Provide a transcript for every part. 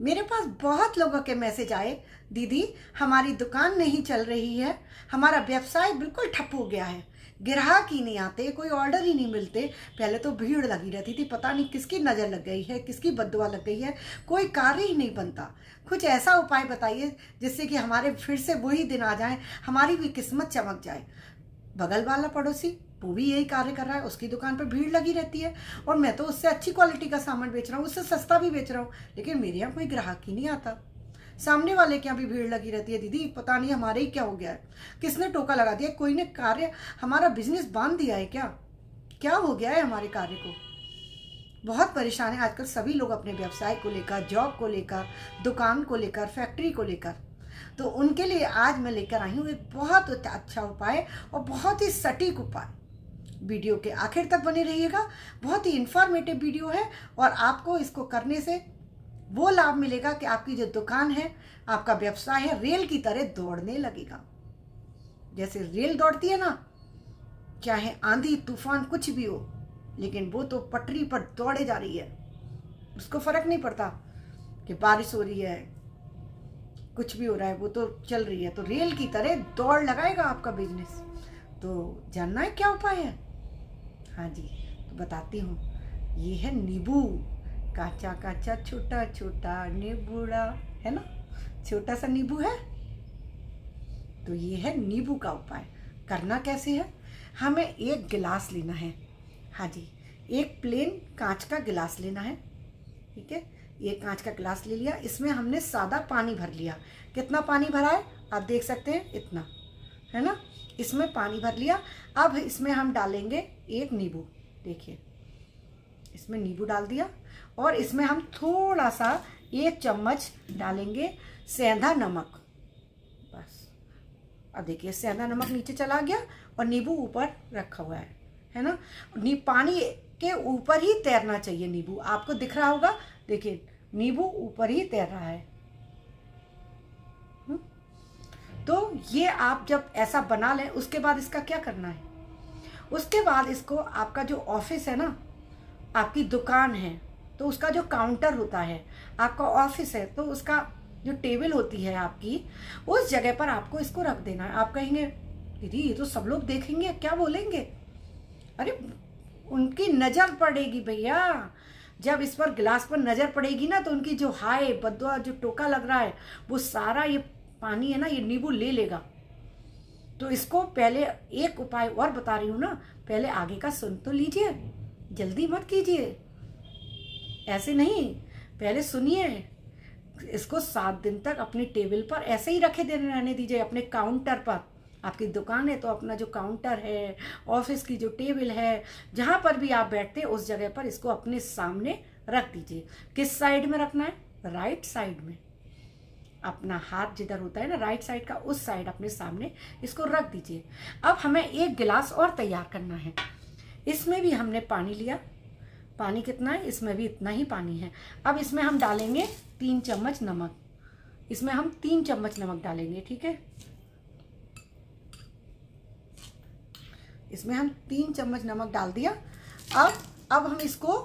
मेरे पास बहुत लोगों के मैसेज आए, दीदी, हमारी दुकान नहीं चल रही है, हमारा व्यवसाय बिल्कुल ठप हो गया है, ग्राहक ही नहीं आते, कोई ऑर्डर ही नहीं मिलते। पहले तो भीड़ लगी रहती थी, पता नहीं किसकी नज़र लग गई है, किसकी बदुआ लग गई है, कोई कार्य ही नहीं बनता। कुछ ऐसा उपाय बताइए जिससे कि हमारे फिर से वही दिन आ जाए, हमारी भी किस्मत चमक जाए। बगल वाला पड़ोसी वो भी यही कार्य कर रहा है, उसकी दुकान पर भीड़ लगी रहती है। और मैं तो उससे अच्छी क्वालिटी का सामान बेच रहा हूँ, उससे सस्ता भी बेच रहा हूँ, लेकिन मेरे यहाँ कोई ग्राहक ही नहीं आता। सामने वाले के यहाँ भी भीड़ लगी रहती है, दीदी, पता नहीं हमारे ही क्या हो गया है? किसने टोका लगा दिया? कोई ने कार्य, हमारा बिज़नेस बाँध दिया है क्या? क्या हो गया है हमारे कार्य को? बहुत परेशान है आजकल सभी लोग अपने व्यवसाय को लेकर जॉब को लेकर, दुकान को लेकर फैक्ट्री को लेकर। तो उनके लिए आज मैं लेकर आई हूँ एक बहुत अच्छा उपाय और बहुत ही सटीक उपाय। वीडियो के आखिर तक बने रहिएगा। बहुत ही इंफॉर्मेटिव वीडियो है और आपको इसको करने से वो लाभ मिलेगा कि आपकी जो दुकान है, आपका व्यवसाय है, रेल की तरह दौड़ने लगेगा। जैसे रेल दौड़ती है ना, चाहे आंधी, तूफ़ान, कुछ भी हो, लेकिन वो तो पटरी पर दौड़े जा रही है। उसको फ़र्क नहीं पड़ता कि बारिश हो रही है, कुछ भी हो रहा है, वो तो चल रही है। तो रेल की तरह दौड़ लगाएगा आपका बिज़नेस तो जानना है क्या उपाय है? हाँ जी तो बताती हूँ। ये है नींबू। काचा काचा छोटा छोटा नींबूड़ा, है ना? छोटा सा नींबू है? तो ये है नींबू का उपाय। करना कैसे है? हमें एक गिलास लेना है। हाँ जी, एक प्लेन कांच का गिलास लेना है। ठीक है? ये कांच का गिलास ले लिया। इसमें हमने सादा पानी भर लिया। कितना पानी भरा है? आप देख सकते हैं, इतना। है ना? इसमें पानी भर लिया। अब इसमें हम डालेंगे एक नींबू। देखिए, इसमें नींबू डाल दिया और इसमें हम थोड़ा सा एक चम्मच डालेंगे सेंधा नमक। बस। अब देखिए, सेंधा नमक नीचे चला गया और नींबू ऊपर रखा हुआ है है ना, पानी के ऊपर ही तैरना चाहिए नींबू। आपको दिख रहा होगा? देखिए, नींबू ऊपर ही तैर रहा है। तो ये आप जब ऐसा बना लें, उसके बाद इसका क्या करना है? उसके बाद इसको आपका जो ऑफ़िस है ना, आपकी दुकान है तो उसका जो काउंटर होता है, आपका ऑफ़िस है तो उसका जो टेबल होती है आपकी, उस जगह पर आपको इसको रख देना है। आप कहेंगे, दीदी, ये तो सब लोग देखेंगे, क्या बोलेंगे? अरे, उनकी नज़र पड़ेगी भैया। जब इस पर गिलास पर नज़र पड़ेगी ना तो उनकी जो हाय बदुआ जो टोका लग रहा है, वो सारा ये पानी है ना, ये नींबू ले लेगा। तो इसको पहले एक उपाय और बता रही हूँ ना, पहले आगे का सुन तो लीजिए, जल्दी मत कीजिए। ऐसे नहीं, पहले सुनिए, इसको सात दिन तक अपनी टेबल पर ऐसे ही रखे देने रहने दीजिए, अपने काउंटर पर। आपकी दुकान है तो अपना जो काउंटर है, ऑफ़िस की जो टेबल है, जहाँ पर भी आप बैठते हैं, उस जगह पर इसको अपने सामने रख दीजिए। किस साइड में रखना है? राइट साइड में। अपना हाथ जिधर होता है ना राइट साइड का, उस साइड अपने सामने इसको रख दीजिए। अब हमें एक गिलास और तैयार करना है। इसमें भी हमने पानी लिया। पानी कितना है? इसमें भी इतना ही पानी है। अब इसमें हम डालेंगे तीन चम्मच नमक। इसमें हम तीन चम्मच नमक डालेंगे, ठीक है? इसमें हम तीन चम्मच नमक डाल दिया। अब अब हम इसको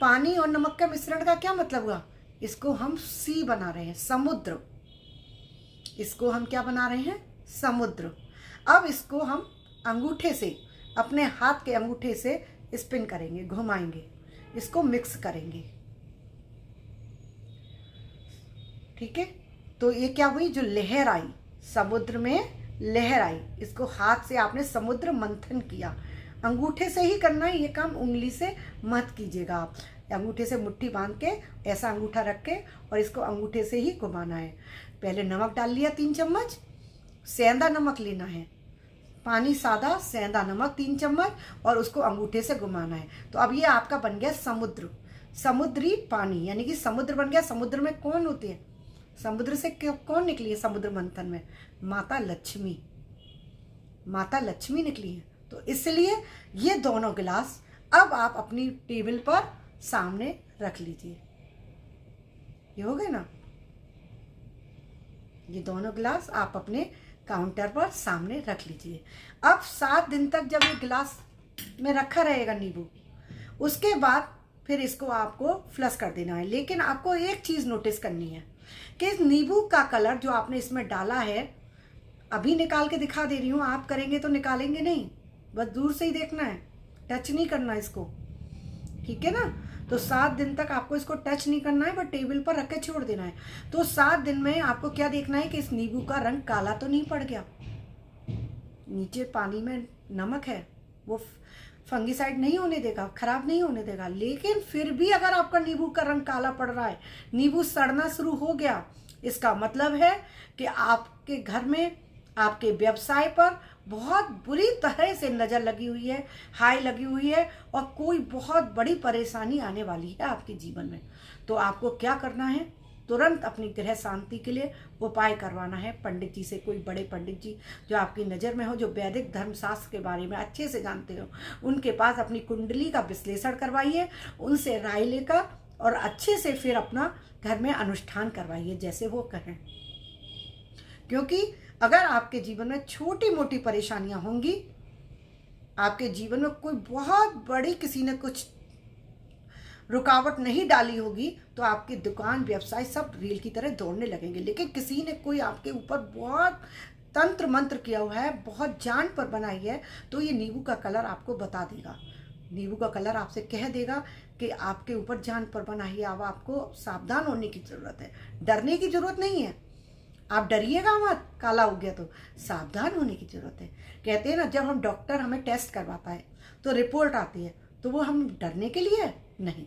पानी और नमक का मिश्रण का क्या मतलब हुआ? इसको हम सी बना रहे हैं, समुद्र। इसको हम क्या बना रहे हैं? समुद्र। अब इसको हम अंगूठे से, अपने हाथ के अंगूठे से स्पिन करेंगे, घुमाएँगे। इसको मिक्स करेंगे। ठीक है? तो ये क्या हुई? जो लहर आई, समुद्र में लहर आई, इसको हाथ से आपने समुद्र मंथन किया। अंगूठे से ही करना है, ये काम उंगली से मत कीजिएगा आप। अंगूठे से मुट्ठी बाँध के, ऐसा अंगूठा रख के और इसको अंगूठे से ही घुमाना है। पहले नमक डाल लिया तीन चम्मच, सेंधा नमक लेना है। पानी सादा, सेंधा नमक तीन चम्मच और उसको अंगूठे से घुमाना है। तो अब ये आपका बन गया समुद्र। समुद्री पानी, यानी कि समुद्र बन गया। समुद्र में कौन होती है? समुद्र से कौन निकली है समुद्र मंथन में? माता लक्ष्मी। माता लक्ष्मी निकली है। तो इसलिए ये दोनों गिलास अब आप अपनी टेबल पर सामने रख लीजिए। ये हो गए ना? ये दोनों गिलास आप अपने काउंटर पर सामने रख लीजिए। अब सात दिन तक जब ये गिलास में रखा रहेगा नींबू, उसके बाद फिर इसको आपको फ्लश कर देना है। लेकिन आपको एक चीज़ नोटिस करनी है कि नींबू का कलर जो आपने इसमें डाला है, अभी निकाल के दिखा दे रही हूँ, आप करेंगे तो निकालेंगे नहीं। बस दूर से ही देखना है। टच नहीं करना इसको। ठीक है ना? तो सात दिन तक आपको इसको टच नहीं करना है, बट टेबल पर रख के छोड़ देना है। तो सात दिन में आपको क्या देखना है कि इस नींबू का रंग काला तो नहीं पड़ गया? नीचे पानी में नमक है। वो फंगिसाइड नहीं होने देगा, खराब नहीं होने देगा। लेकिन फिर भी अगर आपका नींबू का रंग काला पड़ रहा है, नींबू सड़ना शुरू हो गया, इसका मतलब है कि आपके घर में, आपके व्यवसाय पर बहुत बुरी तरह से नज़र लगी हुई है हाई लगी हुई है और कोई बहुत बड़ी परेशानी आने वाली है आपके जीवन में। तो आपको क्या करना है? तुरंत अपनी ग्रह शांति के लिए उपाय करवाना है। पंडित जी से कोई बड़े पंडित जी जो आपकी नज़र में हो, जो वैदिक धर्मशास्त्र के बारे में अच्छे से जानते हो, उनके पास अपनी कुंडली का विश्लेषण करवाइए, उनसे राय लेकर और अच्छे से फिर अपना घर में अनुष्ठान करवाइए, जैसे वो कहें। क्योंकि अगर आपके जीवन में छोटी मोटी परेशानियाँ होंगी, आपके जीवन में कोई बहुत बड़ी किसी ने कुछ रुकावट नहीं डाली होगी तो आपकी दुकान, व्यवसाय सब रेल की तरह दौड़ने लगेंगे। लेकिन किसी ने कोई आपके ऊपर बहुत तंत्र मंत्र किया हुआ है, बहुत जान पर बनाई है तो ये नींबू का कलर आपको बता देगा। नींबू का कलर आपसे कह देगा कि आपके ऊपर जान पर बनाई है, अब आपको सावधान होने की ज़रूरत है। डरने की ज़रूरत नहीं है। आप डरिएगा मत, काला हो गया तो। सावधान होने की ज़रूरत है। कहते हैं ना, जब हम डॉक्टर हमें टेस्ट करवाता है तो रिपोर्ट आती है तो वो हम डरने के लिए नहीं।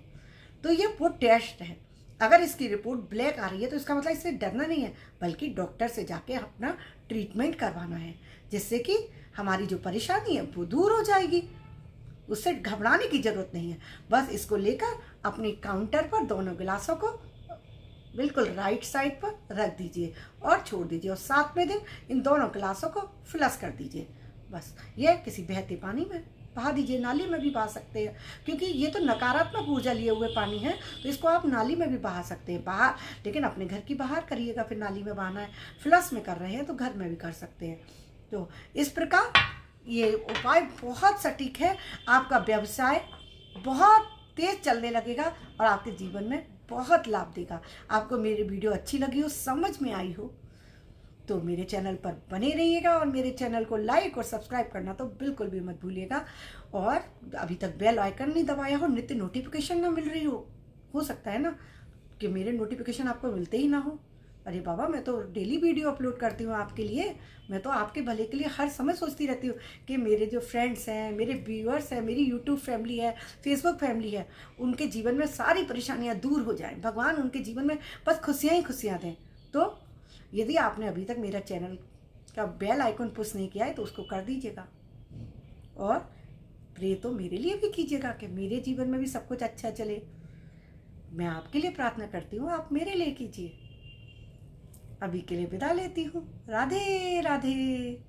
तो ये वो टेस्ट है। अगर इसकी रिपोर्ट ब्लैक आ रही है तो इसका मतलब इससे डरना नहीं है, बल्कि डॉक्टर से जाके अपना ट्रीटमेंट करवाना है, जिससे कि हमारी जो परेशानी है, वो दूर हो जाएगी। उससे घबराने की ज़रूरत नहीं है। बस इसको लेकर अपने काउंटर पर दोनों गिलासों को बिल्कुल राइट साइड पर रख दीजिए और छोड़ दीजिए और सातवें दिन इन दोनों गिलासों को फ्लश कर दीजिए। बस, ये किसी बहते पानी में बहा दीजिए। नाली में भी बहा सकते हैं, क्योंकि ये तो नकारात्मक ऊर्जा लिए हुए पानी है तो इसको आप नाली में भी बहा सकते हैं। बाहर, लेकिन अपने घर की बाहर करिएगा, फिर नाली में बहाना है। फ्लश में कर रहे हैं तो घर में भी कर सकते हैं। तो इस प्रकार ये उपाय बहुत सटीक है। आपका व्यवसाय बहुत तेज चलने लगेगा और आपके जीवन में बहुत लाभ देगा। आपको मेरी वीडियो अच्छी लगी हो, समझ में आई हो तो मेरे चैनल पर बने रहिएगा और मेरे चैनल को लाइक और सब्सक्राइब करना तो बिल्कुल भी मत भूलिएगा। और अभी तक बेल आइकन नहीं दबाया हो, नित्य नोटिफिकेशन ना मिल रही हो हो सकता है ना कि मेरे नोटिफिकेशन आपको मिलते ही ना हो। अरे बाबा, मैं तो डेली वीडियो अपलोड करती हूँ आपके लिए। मैं तो आपके भले के लिए हर समय सोचती रहती हूँ कि मेरे जो फ्रेंड्स हैं, मेरे व्यूअर्स हैं, मेरी यूट्यूब फैमिली है फेसबुक फैमिली है, उनके जीवन में सारी परेशानियाँ दूर हो जाएँ। भगवान उनके जीवन में बस खुशियाँ ही खुशियाँ दें। तो यदि आपने अभी तक मेरा चैनल का बेल आइकन पुश नहीं किया है तो उसको कर दीजिएगा। और प्रे तो मेरे लिए भी कीजिएगा कि मेरे जीवन में भी सब कुछ अच्छा चले। मैं आपके लिए प्रार्थना करती हूँ, आप मेरे लिए कीजिए। अभी के लिए विदा लेती हूँ। राधे राधे।